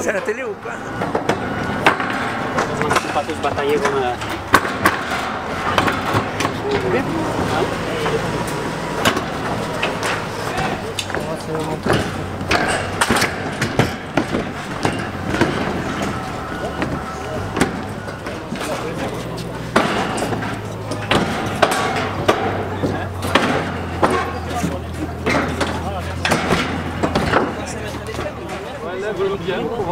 Será teliuca? Mas os batalha com na...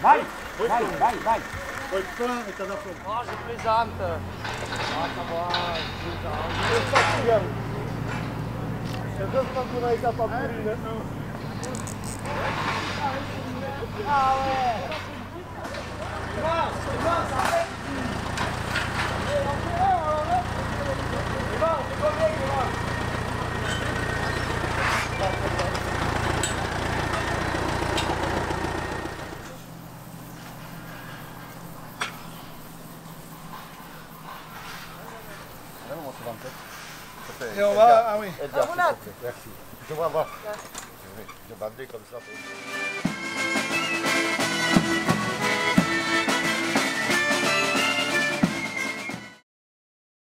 Vai, vai, vai, vai. Foi plan e tá da frente. Nossa, brisante. Nossa, vai. Tá bom. Кузнайка Папурина. Иван! Иван! Иван, ты побег, Иван! Gracias. Et on va. Ah oui. Merci. Je vois voir. Je vais bander comme ça.